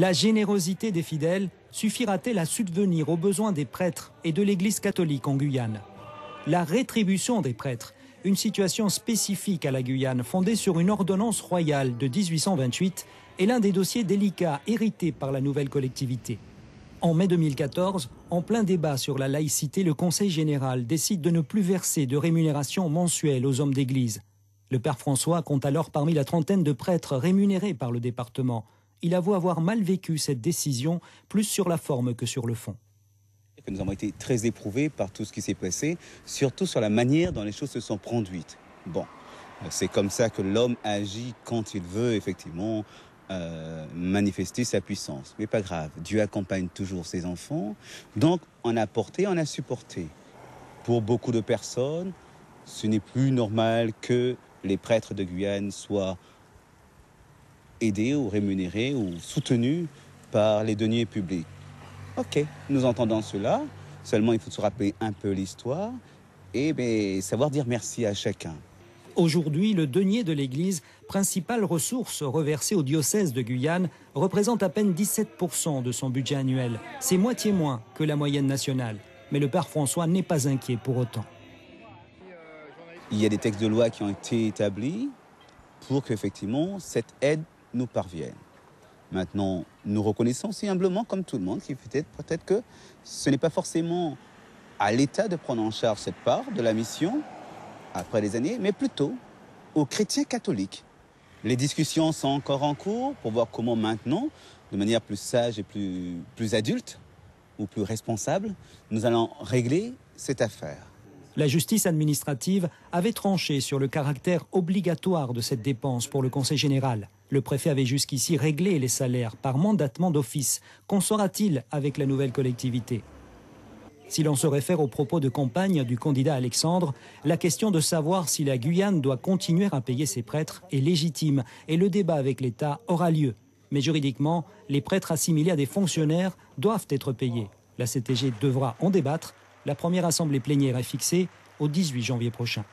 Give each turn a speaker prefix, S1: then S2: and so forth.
S1: La générosité des fidèles suffira-t-elle à subvenir aux besoins des prêtres et de l'Église catholique en Guyane? La rétribution des prêtres, une situation spécifique à la Guyane fondée sur une ordonnance royale de 1828, est l'un des dossiers délicats hérités par la nouvelle collectivité. En mai 2014, en plein débat sur la laïcité, le Conseil général décide de ne plus verser de rémunération mensuelle aux hommes d'Église. Le père François compte alors parmi la trentaine de prêtres rémunérés par le département. Il avoue avoir mal vécu cette décision, plus sur la forme que sur le fond.
S2: Nous avons été très éprouvés par tout ce qui s'est passé, surtout sur la manière dont les choses se sont produites. Bon, c'est comme ça que l'homme agit quand il veut, effectivement, euh, manifester sa puissance. Mais pas grave, Dieu accompagne toujours ses enfants. Donc on a porté, on a supporté. Pour beaucoup de personnes, ce n'est plus normal que les prêtres de Guyane soient aidés ou rémunérés ou soutenus par les deniers publics. Ok, nous entendons cela, seulement il faut se rappeler un peu l'histoire et bien, savoir dire merci à chacun.
S1: Aujourd'hui, le denier de l'Église, principale ressource reversée au diocèse de Guyane, représente à peine 17% de son budget annuel. C'est moitié moins que la moyenne nationale. Mais le Père François n'est pas inquiet pour autant.
S2: Il y a des textes de loi qui ont été établis pour qu'effectivement cette aide nous parvienne. Maintenant, nous reconnaissons aussi humblement, comme tout le monde, qu'il peut-être peut que ce n'est pas forcément à l'État de prendre en charge cette part de la mission, après des années, mais plutôt aux chrétiens catholiques. Les discussions sont encore en cours pour voir comment maintenant, de manière plus sage et plus, plus adulte ou plus responsable, nous allons régler cette affaire.
S1: La justice administrative avait tranché sur le caractère obligatoire de cette dépense pour le Conseil général. Le préfet avait jusqu'ici réglé les salaires par mandatement d'office. Qu'en sera-t-il avec la nouvelle collectivité? Si l'on se réfère aux propos de campagne du candidat Alexandre, la question de savoir si la Guyane doit continuer à payer ses prêtres est légitime et le débat avec l'État aura lieu. Mais juridiquement, les prêtres assimilés à des fonctionnaires doivent être payés. La CTG devra en débattre. La première assemblée plénière est fixée au 18 janvier prochain.